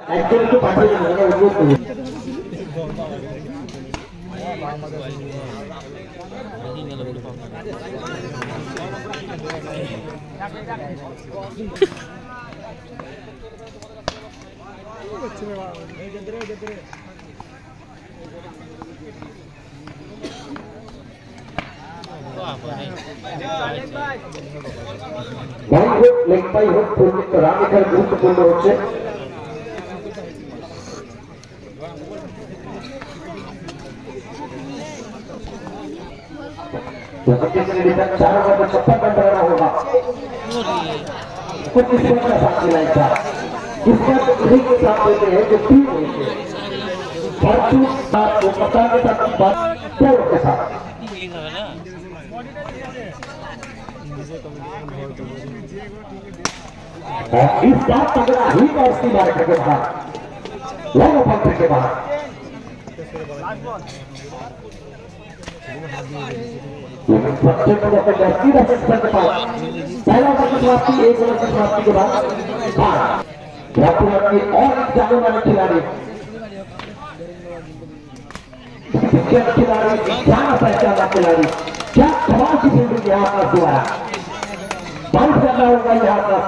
একজনকে পাঠিয়ে দেবেন এটা অনুরোধ করুন বল হোক লেগ পাই হোক পরিচিত রান এখানে গুরুত্বপূর্ণ হচ্ছে चारों का छप्पन रन बनाना होगा कुछ इस का साथ मिलाए था इसका तो के साथ देते हैं जो टीम होती है भरपूर साथ वो कप्तान के साथ बात प्लेयर के साथ इस बात तगड़ा ही और उसकी मार्केट के बाहर। लॉन्ग ऑफ़ के बाहर लेकिन बच्चे को जब तक दस्ती रखते के पास पहला वर्ष समाप्ति, एक वर्ष समाप्ति के बाद बारह रातों की और एक जाने वाले खिलाड़ी। विकेट खिलाड़ी, जाना पहचाना खिलाड़ी। क्या कमाल की फील्डिंग यहाँ का द्वारा बाउंस करना होगा यहाँ का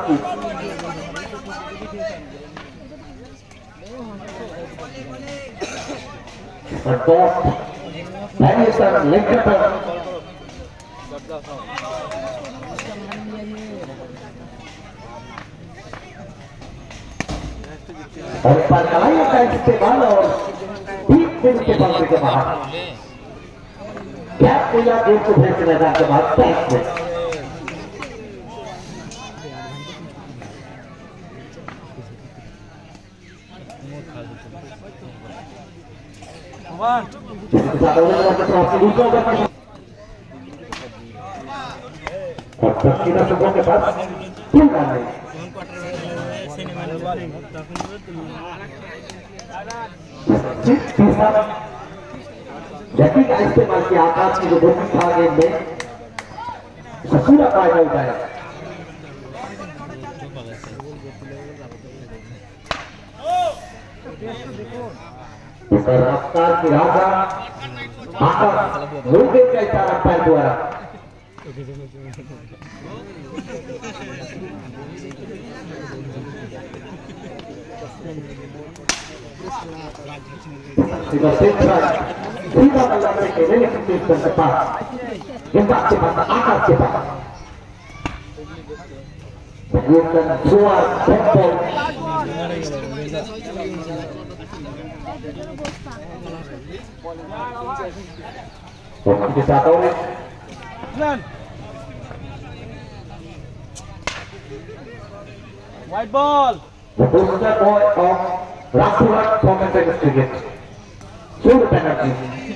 की पहले सर लेकर पर और परकलाइयों का इस्तेमाल और ठीक दिन के बंद के बाहर। क्या पूजा गेम को भेज मैदान के बाद? टैक्स में दक्षिणा के है इस्तेमाल किया आकाश की जो बोली था गेम में पूरा फ़ायदा उठाया इस रफ्तार की राजा आकाश मुंबई का इशारा पैर द्वारा सीधा सेंट्रल सीधा बल्ला के लेने की टीम के पास गेंदा के you can throw a tempo Komisi White ball. The booster boy of Rasulat from the cricket Sur penalty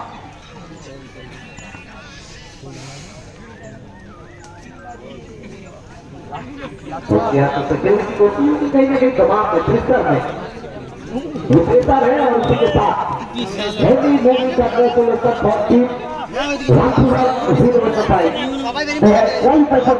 क्योंकि तो सेकंड की कोशिश की कहीं ना कहीं दबाव में प्रेशर है। वो प्रेशर है और उसी के साथ। हेवी मूवी करने को लेकर बहुत ही रामपुरा, उसी में बताई कोई पैसा